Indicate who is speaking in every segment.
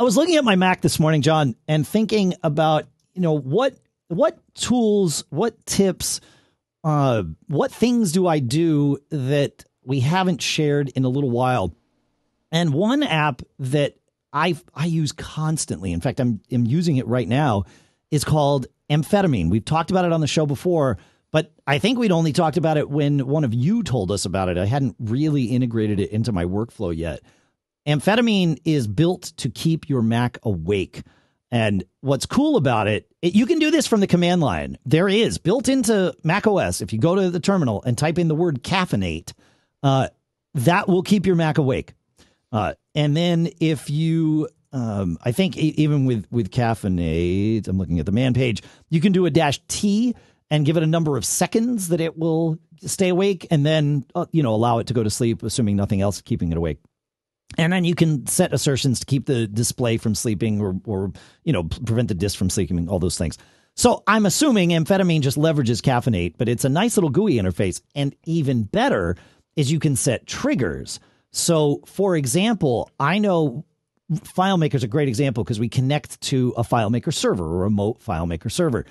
Speaker 1: I was looking at my Mac this morning, John, and thinking about, you know, what what tools, what tips, uh, what things do I do that we haven't shared in a little while? And one app that I I use constantly, in fact, I'm I'm using it right now, is called amphetamine. We've talked about it on the show before, but I think we'd only talked about it when one of you told us about it. I hadn't really integrated it into my workflow yet. Amphetamine is built to keep your Mac awake. And what's cool about it, it, you can do this from the command line. There is built into Mac OS. If you go to the terminal and type in the word caffeinate, uh, that will keep your Mac awake. Uh, and then if you, um, I think even with with caffeinate, I'm looking at the man page. You can do a dash T and give it a number of seconds that it will stay awake, and then uh, you know allow it to go to sleep, assuming nothing else keeping it awake. And then you can set assertions to keep the display from sleeping or, or you know, prevent the disk from sleeping, all those things. So I'm assuming amphetamine just leverages caffeinate, but it's a nice little GUI interface. And even better is you can set triggers. So, for example, I know FileMaker is a great example because we connect to a FileMaker server, a remote FileMaker server.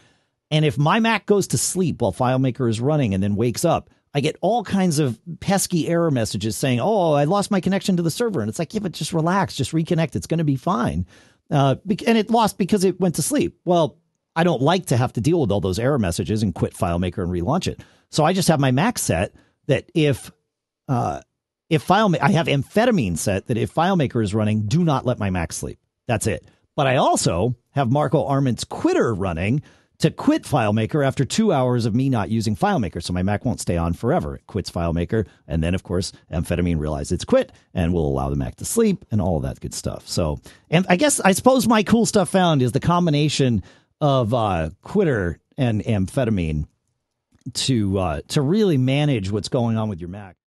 Speaker 1: And if my Mac goes to sleep while FileMaker is running and then wakes up, I get all kinds of pesky error messages saying, "Oh, I lost my connection to the server," and it's like, "Yeah, but just relax, just reconnect. It's going to be fine." Uh, and it lost because it went to sleep. Well, I don't like to have to deal with all those error messages and quit FileMaker and relaunch it. So I just have my Mac set that if uh, if FileMaker, I have amphetamine set that if FileMaker is running, do not let my Mac sleep. That's it. But I also have Marco Arment's Quitter running to quit FileMaker after two hours of me not using FileMaker. So my Mac won't stay on forever. It quits FileMaker. And then, of course, amphetamine realizes it's quit and will allow the Mac to sleep and all of that good stuff. So, and I guess, I suppose my cool stuff found is the combination of uh, Quitter and amphetamine to uh, to really manage what's going on with your Mac.